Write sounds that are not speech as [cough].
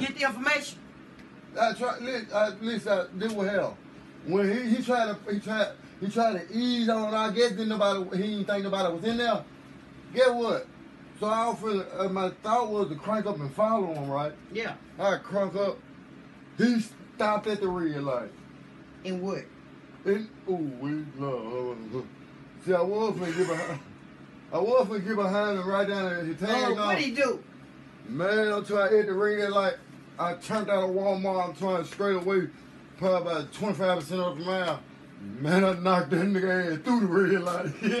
saying. Get the information. I try, at least I, this was hell. When he, he tried to he tried he tried to ease on. I guess didn't nobody he didn't think nobody was in there. Get what? So I offered uh, my thought was to crank up and follow him, right? Yeah. I crank up. He stopped at the red light. And what? And ooh, we love. See, I was finna get behind. I was finna get behind him right down there. He tagged Oh, on. what he do? Man, I'm trying to hit the red light. I turned out of Walmart. I'm trying straight away, probably about 25% off the mile. Man, I knocked that nigga ass through the red light. [laughs]